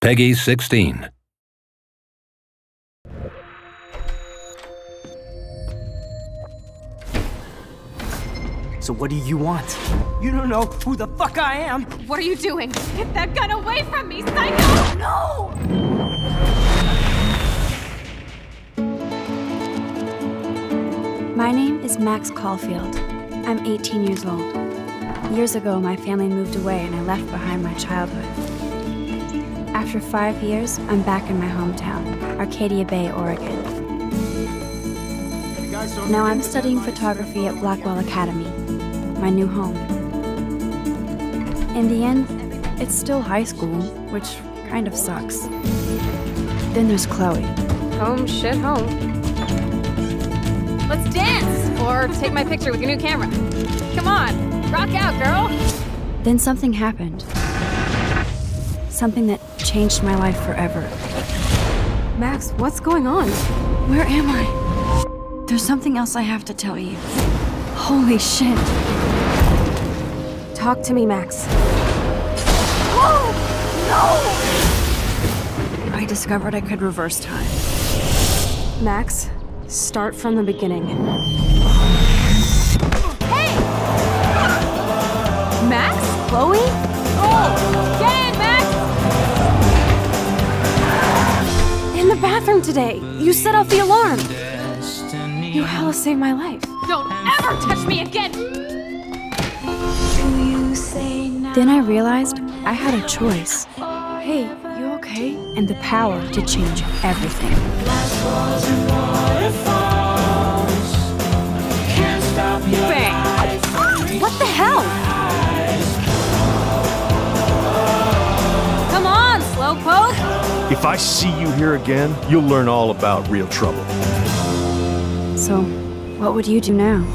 Peggy 16. So what do you want? You don't know who the fuck I am! What are you doing? Get that gun away from me, psycho! No! My name is Max Caulfield. I'm 18 years old. Years ago, my family moved away and I left behind my childhood. After five years, I'm back in my hometown, Arcadia Bay, Oregon. Now I'm studying photography at Blackwell Academy, my new home. In the end, it's still high school, which kind of sucks. Then there's Chloe. Home, shit, home. Let's dance! Or take my picture with your new camera. Come on, rock out, girl! Then something happened. Something that changed my life forever. Max, what's going on? Where am I? There's something else I have to tell you. Holy shit. Talk to me, Max. I discovered I could reverse time. Max, start from the beginning. Hey! Max? Chloe? Oh! Get In today. You set off the alarm. You hella saved my life. Don't ever touch me again! Then I realized I had a choice. Hey, you okay? And the power to change everything. If I see you here again, you'll learn all about real trouble. So, what would you do now?